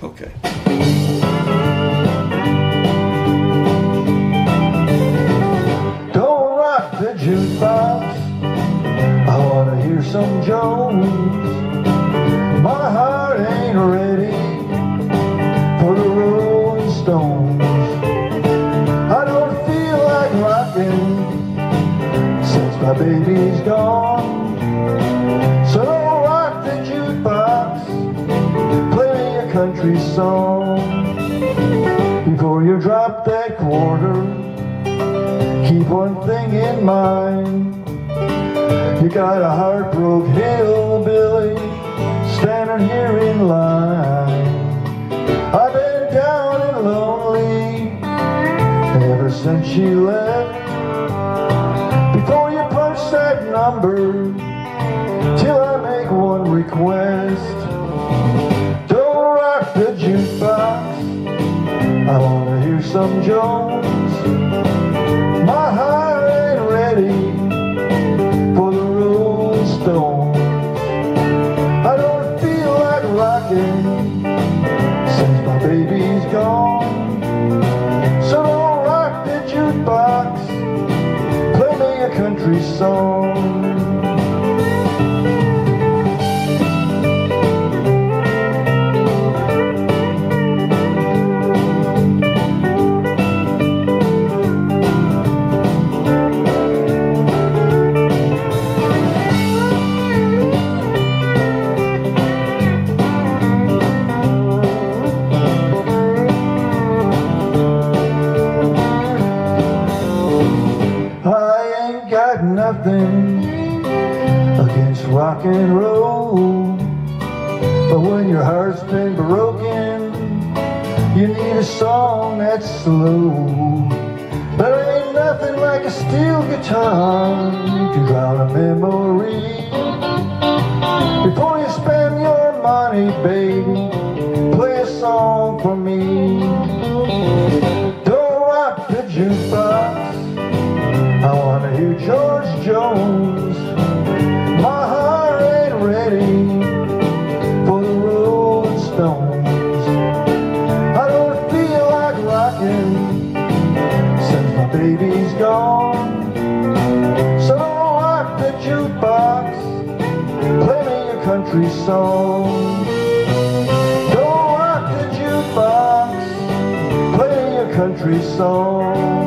Okay. Don't rock the jukebox. I wanna hear some Jones. My heart ain't ready for the Rolling Stones. I don't feel like rocking since my baby's gone. Country song before you drop that quarter. Keep one thing in mind. You got a heartbroken hillbilly standing here in line. I've been down and lonely ever since she left. Before you punch that number, till I make one request. Some Jones. My heart ain't ready for the Rolling Stones. I don't feel like rocking since my baby's gone. So don't rock the jukebox, play me a country song. Nothing against rock and roll. But when your heart's been broken, you need a song that's slow. There ain't nothing like a steel guitar to drown a memory. Before you spend your money, baby, play a song for me. George Jones. My heart ain't ready for the Rolling Stones. I don't feel like rocking since my baby's gone. So rock the jukebox, play me a country song. Don't rock the jukebox, play me a country song.